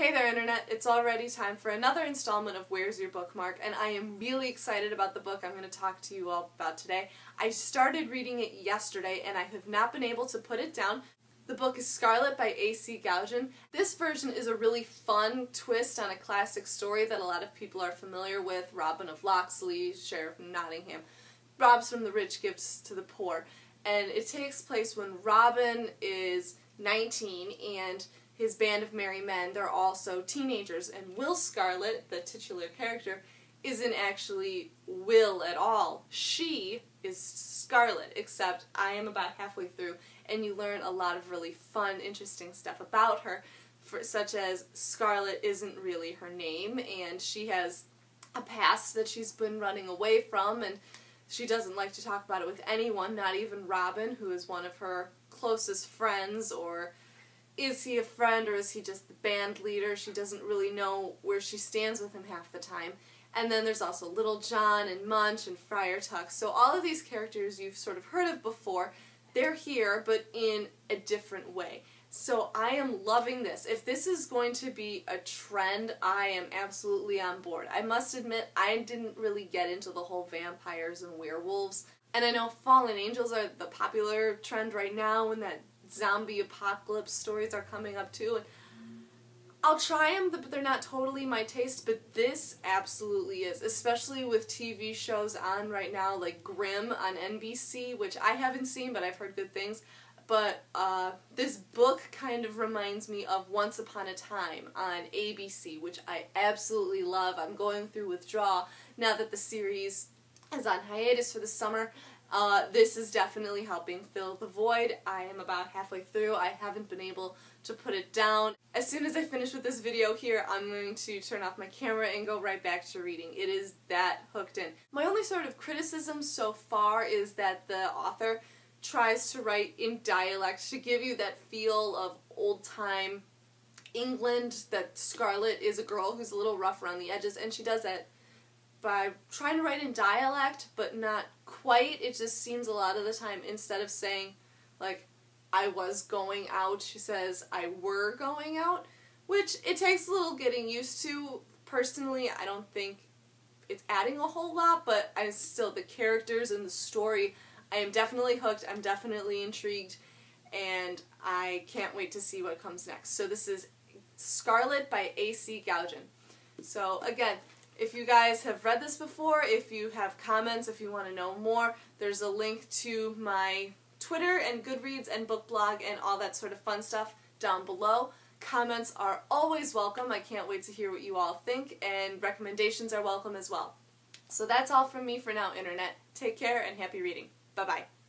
Hey there, Internet! It's already time for another installment of Where's Your Bookmark, and I am really excited about the book I'm going to talk to you all about today. I started reading it yesterday, and I have not been able to put it down. The book is Scarlet by A.C. Gaughen. This version is a really fun twist on a classic story that a lot of people are familiar with, Robin of Locksley, Sheriff Nottingham. Robs from the rich, gives to the poor. And it takes place when Robin is 19 and his band of merry men, they're also teenagers, and Will Scarlet, the titular character, isn't actually Will at all. She is Scarlet, except I am about halfway through, and you learn a lot of really fun, interesting stuff about her, for, such as Scarlet isn't really her name, and she has a past that she's been running away from, and she doesn't like to talk about it with anyone, not even Robin, who is one of her closest friends, or is he a friend or is he just the band leader? She doesn't really know where she stands with him half the time. And then there's also Little John and Munch and Friar Tuck. So all of these characters you've sort of heard of before, they're here, but in a different way. So I am loving this. If this is going to be a trend, I am absolutely on board. I must admit, I didn't really get into the whole vampires and werewolves. And I know fallen angels are the popular trend right now, and that zombie apocalypse stories are coming up too. And I'll try them, but they're not totally my taste. But this absolutely is, especially with TV shows on right now, like Grimm on NBC, which I haven't seen, but I've heard good things. But uh, this book kind of reminds me of Once Upon a Time on ABC, which I absolutely love. I'm going through withdrawal now that the series is on hiatus for the summer. Uh, this is definitely helping fill the void. I am about halfway through. I haven't been able to put it down. As soon as I finish with this video here, I'm going to turn off my camera and go right back to reading. It is that hooked in. My only sort of criticism so far is that the author tries to write in dialect to give you that feel of old time England, that Scarlet is a girl who's a little rough around the edges, and she does that by trying to write in dialect, but not quite. It just seems a lot of the time, instead of saying, like, I was going out, she says, I were going out, which it takes a little getting used to. Personally, I don't think it's adding a whole lot, but I still, the characters and the story, I am definitely hooked, I'm definitely intrigued, and I can't wait to see what comes next. So this is Scarlet by A.C. Gaughen. So again, if you guys have read this before, if you have comments, if you want to know more, there's a link to my Twitter and Goodreads and book blog and all that sort of fun stuff down below. Comments are always welcome. I can't wait to hear what you all think, and recommendations are welcome as well. So that's all from me for now, Internet. Take care and happy reading. Bye bye.